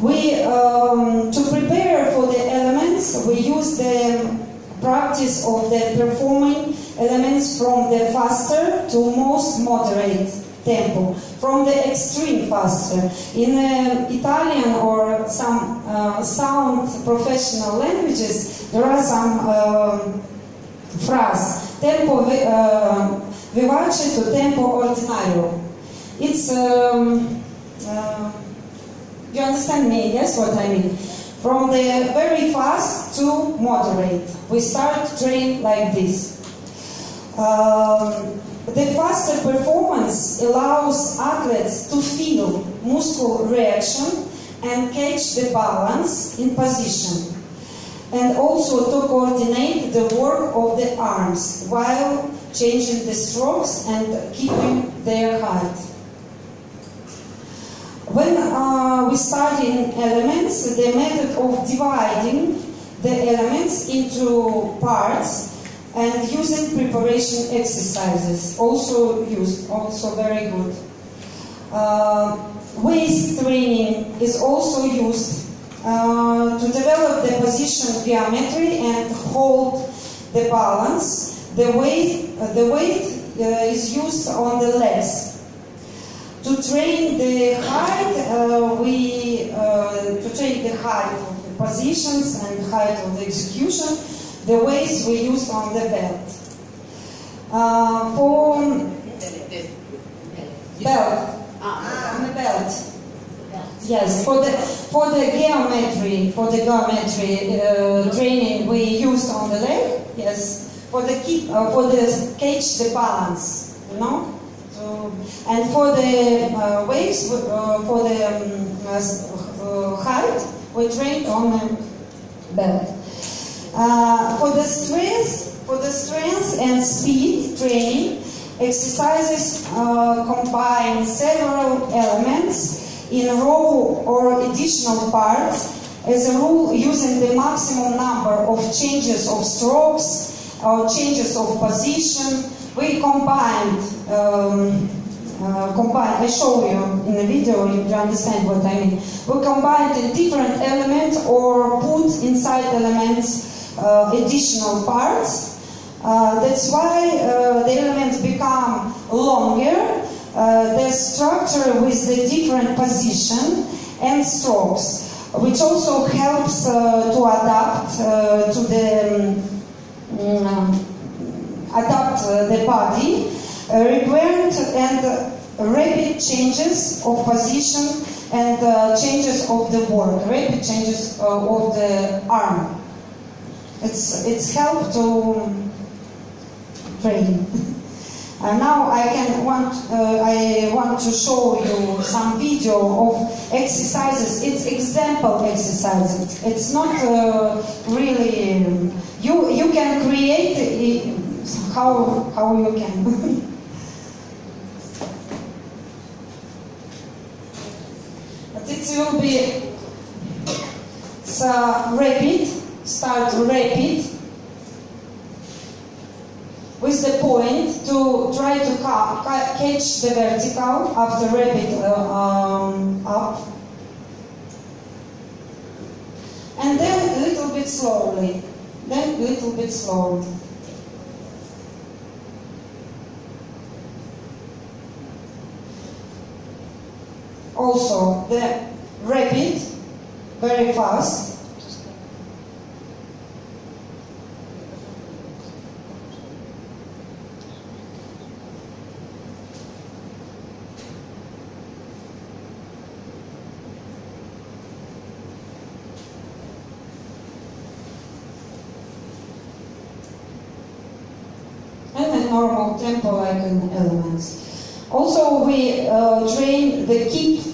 We, um, to prepare for the elements, we use the practice of the performing elements from the faster to most moderate tempo, from the extreme faster. In uh, Italian or some uh, sound professional languages, there are some um, phrases, tempo uh, vivace to tempo ordinario. It's, um, uh, you understand me, yes, what I mean? From the very fast to moderate. We start train like this. Um, the faster performance allows athletes to feel muscle reaction and catch the balance in position and also to coordinate the work of the arms while changing the strokes and keeping their height. When uh, we study elements, the method of dividing the elements into parts and using preparation exercises, also used, also very good. Uh, training is also used uh, to develop the position geometry and hold the balance. The weight, uh, the weight uh, is used on the legs. To train the height, uh, we uh, to train the height of the positions and height of the execution, the weights we use on the belt. Uh, for belt, on the belt. Yes, for the for the geometry, for the geometry uh, training we used on the leg. Yes, for the keep uh, for the catch the balance, you know. And for the uh, waves, uh, for the um, height, we trained on the belt. for the strength, for the strength and speed training, exercises combine several elements in row or additional parts, as a rule using the maximum number of changes of strokes or changes of position. We combined, um, uh, I show you in the video, you understand what I mean. We combine the different elements or put inside elements uh, additional parts. Uh, that's why uh, the elements become longer uh, the structure with the different position and strokes, which also helps uh, to adapt to the um, adapt the body, required and rapid changes of position and changes of the work, rapid changes of the arm. It's it's help to train. And now I can want uh, I want to show you some video of exercises. It's example exercises. It's not uh, really um, you you can create uh, how how you can. but it will be uh, rapid. Start rapid with the point to try to ca catch the vertical after rapid uh, um, up. And then a little bit slowly. Then a little bit slowly. Also, the rapid, very fast, and a normal tempo like in elements. Also, we uh, train the keep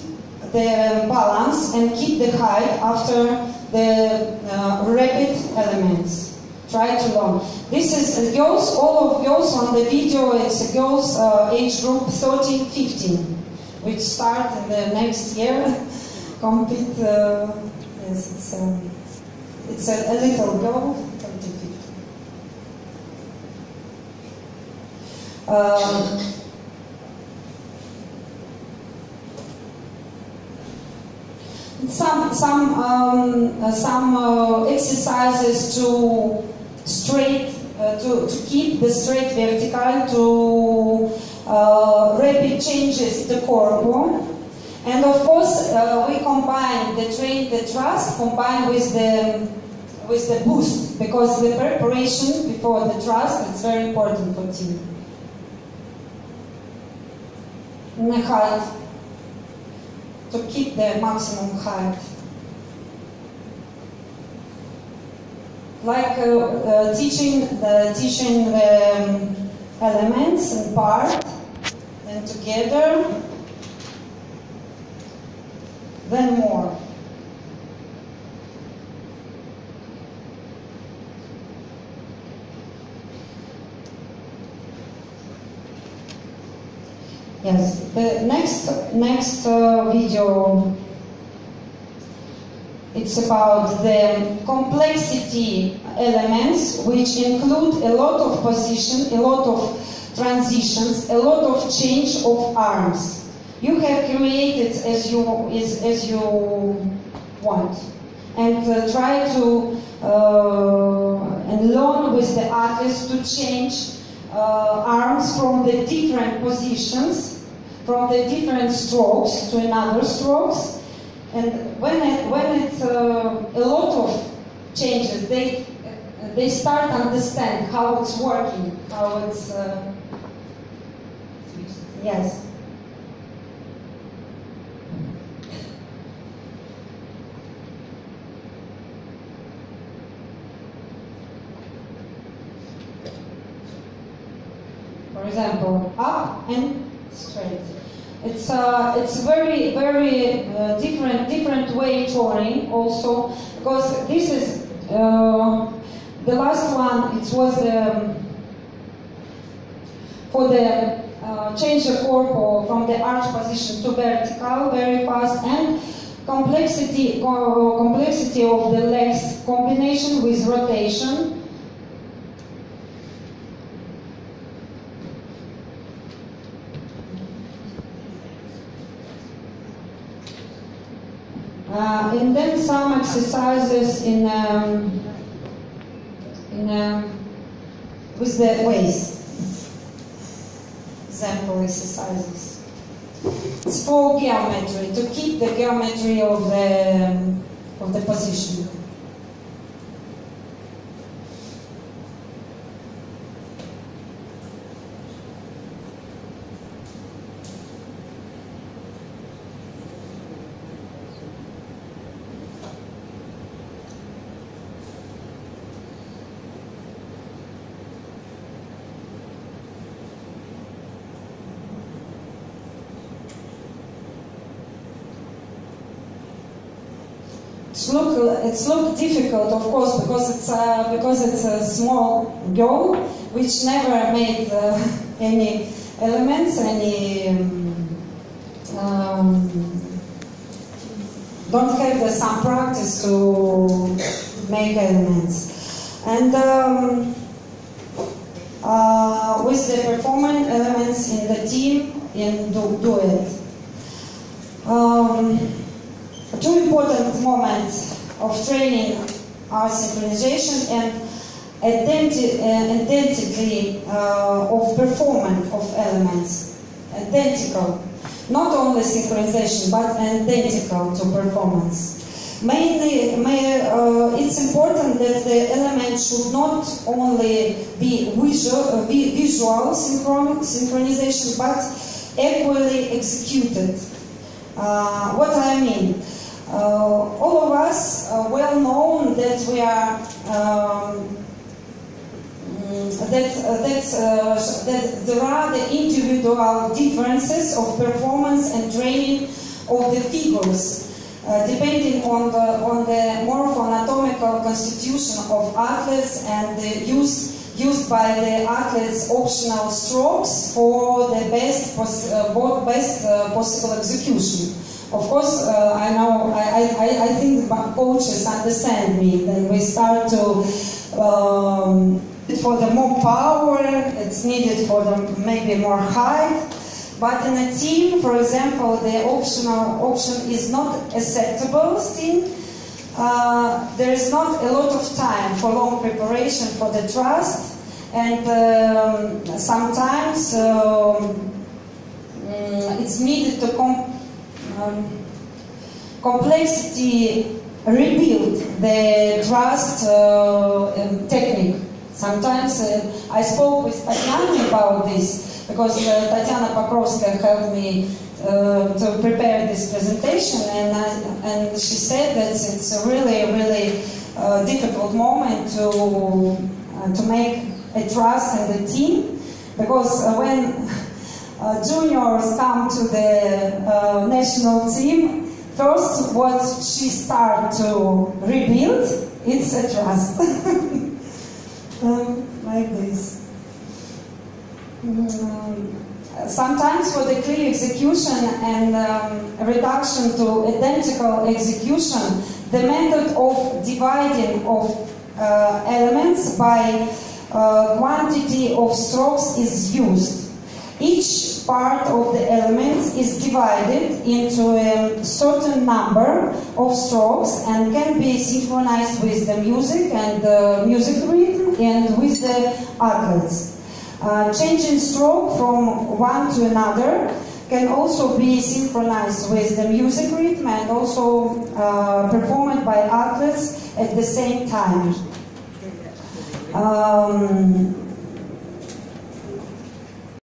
the balance and keep the height after the uh, rapid elements. Try to learn. This is girls, all of girls on the video, it's a girls uh, age group 13, 15, which start in the next year, compete, uh, yes, it's, um, it's a, a little girl, Um, Some some um, uh, some uh, exercises to straight uh, to to keep the straight vertical to rapid changes the corpo. And of course, uh, we combine the train, the thrust, combined with the with the boost because the preparation before the thrust is very important for team. Height to keep the maximum height. Like uh, uh, teaching the teaching the um, elements and part and together, then more. Yes, the next next uh, video it's about the complexity elements which include a lot of position, a lot of transitions, a lot of change of arms. You have created as you as, as you want and uh, try to uh, and learn with the artist to change uh, arms from the different positions, from the different strokes to another strokes. And when it, when it's uh, a lot of changes, they they start understand how it's working, how it's uh, yes. For example, up and straight. It's uh, it's very very uh, different different way touring also because this is uh, the last one. It was the for the uh, change the corpo from the arch position to vertical very fast and complexity complexity of the legs combination with rotation Uh, and then some exercises in um, in um, with the waist. Example exercises. It's for geometry to keep the geometry of the um, of the position. It's look it's look difficult, of course, because it's uh, because it's a small girl which never made uh, any elements, any um, um, don't have the, some practice to make elements, and um, uh, with the performing elements in the team and do, it. Um, important moments of training are synchronization and identi- uh, identity uh, of performance of elements. Identical. Not only synchronization, but identical to performance. Mainly, may, uh, it's important that the element should not only be visual, uh, vi- visual synchron- synchronization, but equally executed. Uh, what I mean? Uh, all of us uh, well known that we are um, mm, that uh, that, uh, that there are the individual differences of performance and training of the figures. Uh, depending on the on the morpho-anatomical constitution of athletes and the use used by the athletes optional strokes for the best pos- uh, best possible execution. Of course, uh, I know, I, I, I think coaches understand me. Then we start to, um, for the more power, it's needed for the maybe more height. But in a team, for example, the optional option is not acceptable thing. Uh, there is not a lot of time for long preparation for the trust, and um, sometimes um, mm, it's needed to com um, complexity rebuild the trust uh, um, technique. Sometimes uh, I spoke with Tatiana about this because uh, Tatiana Pokrovskaya helped me uh, to prepare this presentation, and I, and she said that it's a really really uh, difficult moment to uh, to make a trust in the team because uh, when uh, juniors come to the national team, first what she start to rebuild it's a trust um, like this. Um, sometimes for the clear execution and um, reduction to identical execution, the method of dividing of uh, elements by uh, quantity of strokes is used. Each part of the elements is divided into a certain number of strokes and can be synchronized with the music and the music rhythm and with the athletes. Uh, changing stroke from one to another can also be synchronized with the music rhythm and also uh, performed by athletes at the same time. Um,